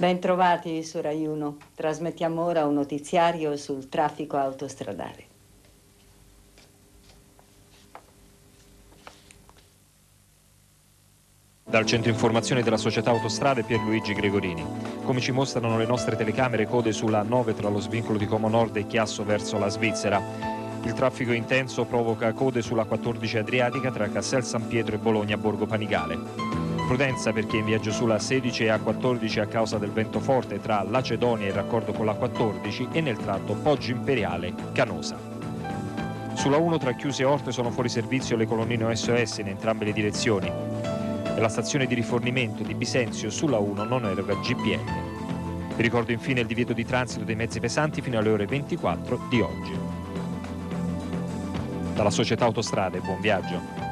Bentrovati su Rai 1. Trasmettiamo ora un notiziario sul traffico autostradale. Dal centro informazione della società autostrade Pierluigi Gregorini. Come ci mostrano le nostre telecamere, code sulla 9 tra lo svincolo di Como Nord e Chiasso verso la Svizzera. Il traffico intenso provoca code sulla 14 Adriatica tra Cassel San Pietro e Bologna Borgo Panigale. Prudenza per chi è in viaggio sulla 16 e A14 a causa del vento forte tra Lacedonia e il raccordo con la 14 e nel tratto Poggio Imperiale Canosa. Sulla 1 tra Chiuse e Orte sono fuori servizio le colonnine SOS in entrambe le direzioni e la stazione di rifornimento di Bisenzio sulla 1 non eroga GPL. Vi ricordo infine il divieto di transito dei mezzi pesanti fino alle ore 24 di oggi. Dalla società Autostrade, buon viaggio.